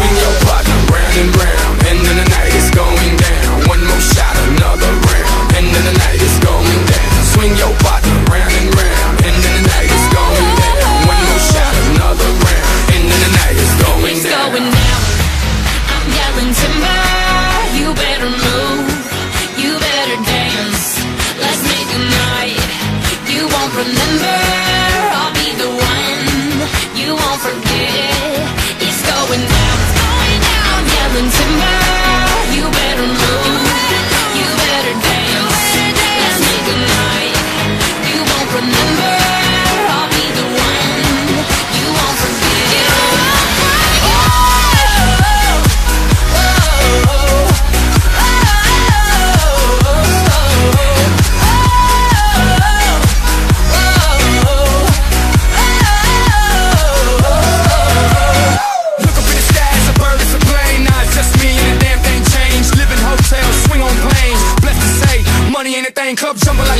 Bring your body. Cup jumping like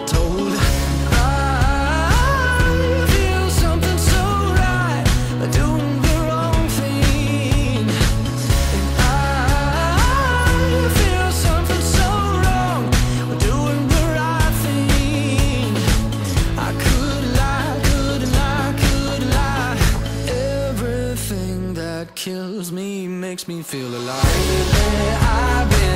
makes me feel alive. Baby,